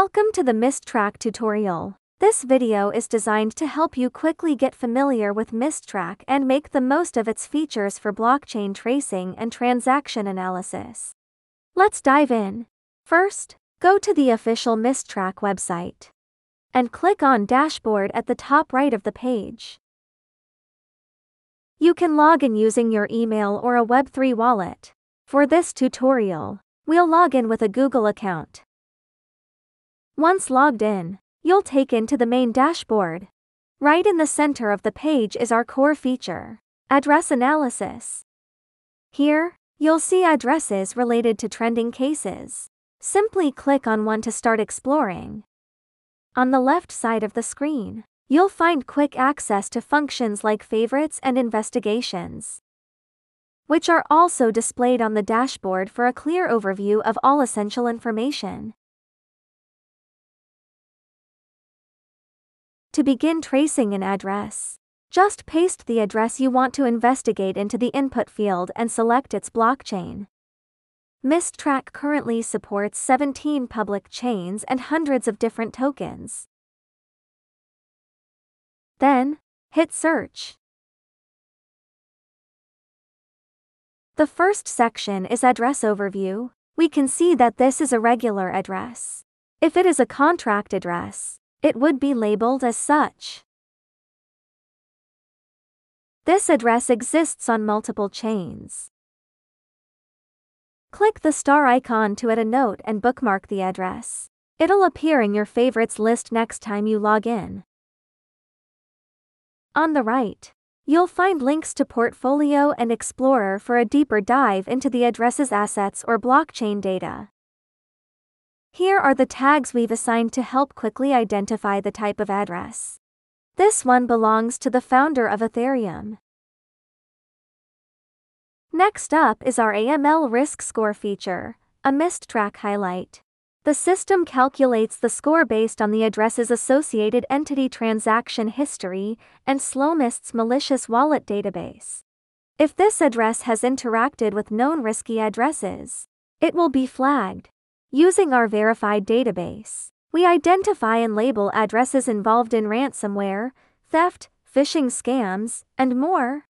Welcome to the MistTrack tutorial. This video is designed to help you quickly get familiar with MistTrack and make the most of its features for blockchain tracing and transaction analysis. Let's dive in. First, go to the official MistTrack website and click on Dashboard at the top right of the page. You can log in using your email or a Web3 wallet. For this tutorial, we'll log in with a Google account. Once logged in, you'll taken to the main dashboard. Right in the center of the page is our core feature, Address Analysis. Here, you'll see addresses related to trending cases. Simply click on one to start exploring. On the left side of the screen, you'll find quick access to functions like favorites and investigations which are also displayed on the dashboard for a clear overview of all essential information. To begin tracing an address, just paste the address you want to investigate into the input field and select its blockchain. MistTrack currently supports 17 public chains and hundreds of different tokens. Then, hit search. The first section is Address Overview. We can see that this is a regular address. If it is a contract address, it would be labeled as such. This address exists on multiple chains. Click the star icon to add a note and bookmark the address. It'll appear in your favorites list next time you log in. On the right, You'll find links to Portfolio and Explorer for a deeper dive into the address's assets or blockchain data. Here are the tags we've assigned to help quickly identify the type of address. This one belongs to the founder of Ethereum. Next up is our AML Risk Score feature, a MistTrack highlight. The system calculates the score based on the address's associated entity transaction history and SlowMist's malicious wallet database. If this address has interacted with known risky addresses, it will be flagged. Using our verified database, we identify and label addresses involved in ransomware, theft, phishing scams, and more.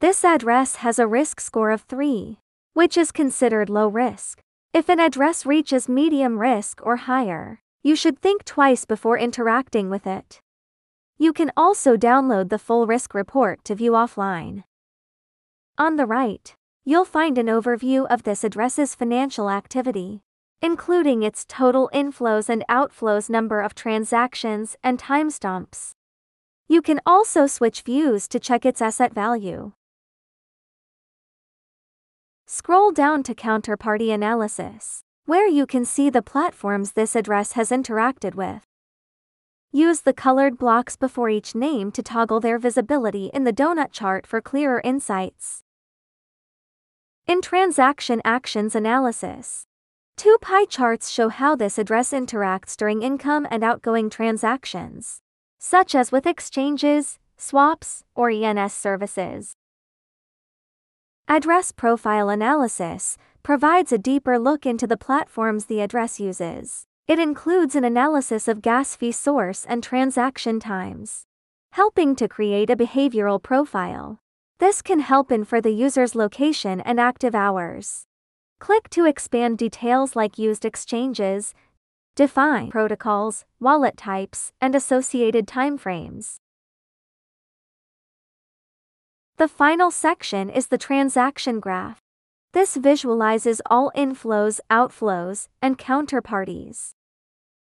This address has a risk score of 3, which is considered low risk. If an address reaches medium risk or higher, you should think twice before interacting with it. You can also download the full risk report to view offline. On the right, you'll find an overview of this address's financial activity, including its total inflows and outflows number of transactions and timestamps. You can also switch views to check its asset value. Scroll down to Counterparty Analysis, where you can see the platforms this address has interacted with. Use the colored blocks before each name to toggle their visibility in the donut chart for clearer insights. In Transaction Actions Analysis, two pie charts show how this address interacts during income and outgoing transactions, such as with exchanges, swaps, or ENS services. Address Profile Analysis provides a deeper look into the platforms the address uses. It includes an analysis of gas fee source and transaction times, helping to create a behavioral profile. This can help infer the user's location and active hours. Click to expand details like used exchanges, DeFi protocols, wallet types, and associated timeframes. The final section is the transaction graph. This visualizes all inflows, outflows, and counterparties.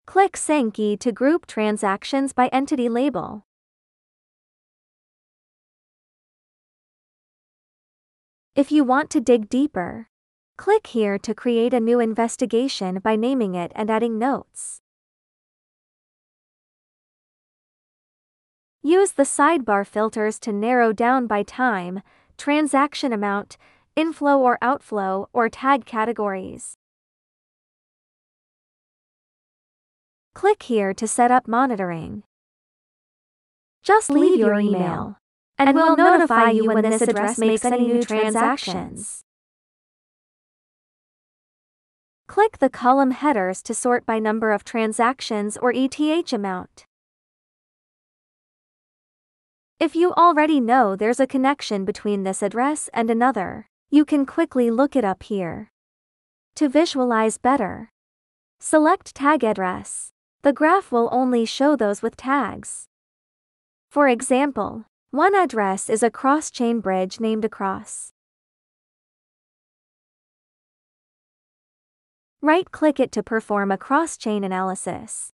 Click Sankey to group transactions by entity label. If you want to dig deeper, click here to create a new investigation by naming it and adding notes. Use the sidebar filters to narrow down by time, transaction amount, inflow or outflow, or tag categories. Click here to set up monitoring. Just leave your email, and we'll notify you when this address makes any new transactions. Click the column headers to sort by number of transactions or ETH amount. If you already know there's a connection between this address and another, you can quickly look it up here. To visualize better, select tag address. The graph will only show those with tags. For example, one address is a cross-chain bridge named Across. Right-click it to perform a cross-chain analysis.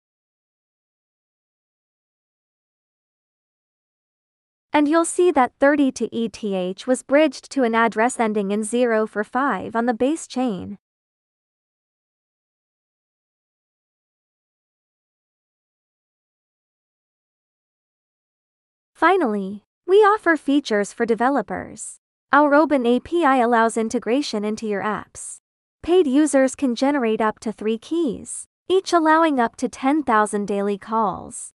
And you'll see that 30 to ETH was bridged to an address ending in 0 for 5 on the base chain. Finally, we offer features for developers. Our Open API allows integration into your apps. Paid users can generate up to three keys, each allowing up to 10,000 daily calls.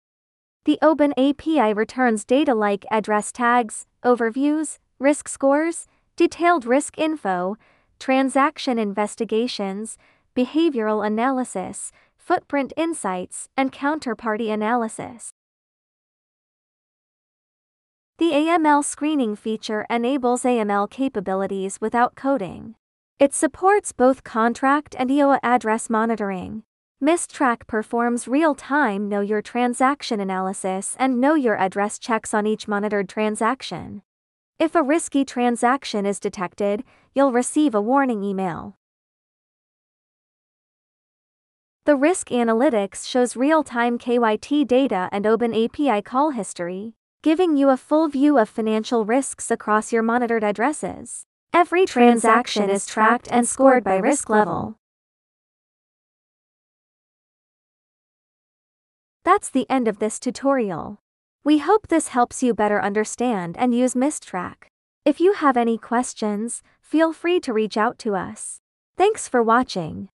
The Open API returns data like address tags, overviews, risk scores, detailed risk info, transaction investigations, behavioral analysis, footprint insights, and counterparty analysis. The AML screening feature enables AML capabilities without coding. It supports both contract and EOA address monitoring. MistTrack performs real-time know your transaction analysis and know your address checks on each monitored transaction. If a risky transaction is detected, you'll receive a warning email. The Risk Analytics shows real-time KYT data and Open API call history, giving you a full view of financial risks across your monitored addresses. Every transaction is tracked and scored by risk level. That's the end of this tutorial. We hope this helps you better understand and use MistTrack. If you have any questions, feel free to reach out to us. Thanks for watching.